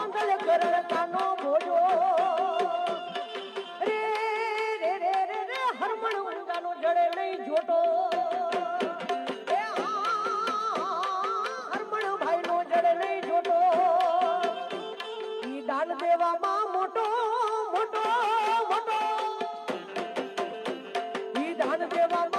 આંગલ જડે નહીં જોટો. હરમણ ભાઈનો જડે દેવામાં મોટો મોટો મોટો. ઈ દાન દેવામાં